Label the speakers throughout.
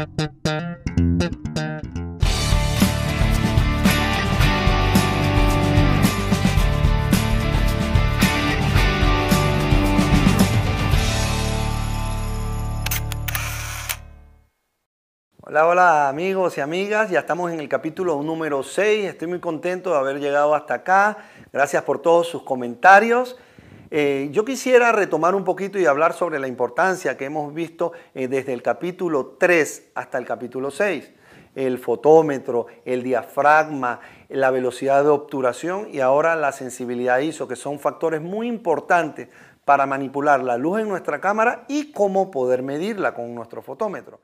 Speaker 1: Hola, hola amigos y amigas, ya estamos en el capítulo número 6, estoy muy contento de haber llegado hasta acá, gracias por todos sus comentarios. Eh, yo quisiera retomar un poquito y hablar sobre la importancia que hemos visto eh, desde el capítulo 3 hasta el capítulo 6. El fotómetro, el diafragma, la velocidad de obturación y ahora la sensibilidad ISO, que son factores muy importantes para manipular la luz en nuestra cámara y cómo poder medirla con nuestro fotómetro.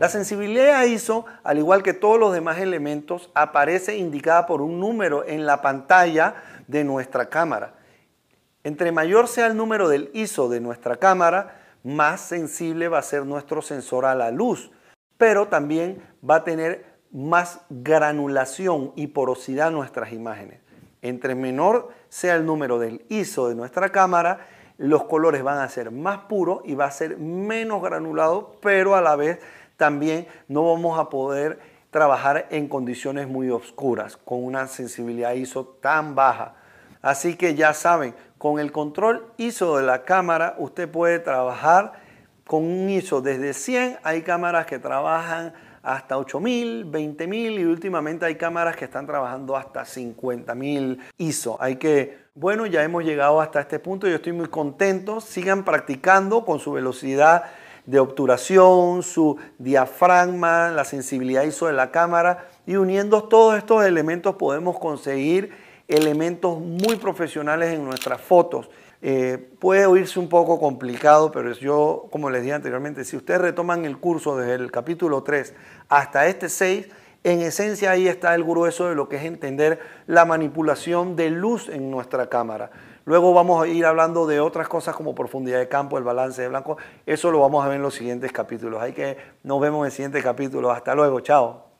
Speaker 1: La sensibilidad ISO, al igual que todos los demás elementos, aparece indicada por un número en la pantalla de nuestra cámara. Entre mayor sea el número del ISO de nuestra cámara, más sensible va a ser nuestro sensor a la luz, pero también va a tener más granulación y porosidad nuestras imágenes. Entre menor sea el número del ISO de nuestra cámara, los colores van a ser más puros y va a ser menos granulado, pero a la vez también no vamos a poder trabajar en condiciones muy oscuras con una sensibilidad ISO tan baja. Así que ya saben, con el control ISO de la cámara usted puede trabajar con un ISO desde 100, hay cámaras que trabajan hasta 8000, 20000 y últimamente hay cámaras que están trabajando hasta 50000 ISO. Hay que, bueno, ya hemos llegado hasta este punto, yo estoy muy contento, sigan practicando con su velocidad de obturación, su diafragma, la sensibilidad ISO de la cámara y uniendo todos estos elementos podemos conseguir elementos muy profesionales en nuestras fotos. Eh, puede oírse un poco complicado, pero yo, como les dije anteriormente, si ustedes retoman el curso desde el capítulo 3 hasta este 6, en esencia ahí está el grueso de lo que es entender la manipulación de luz en nuestra cámara. Luego vamos a ir hablando de otras cosas como profundidad de campo, el balance de blanco. Eso lo vamos a ver en los siguientes capítulos. Hay que nos vemos en el siguiente capítulo. Hasta luego. Chao.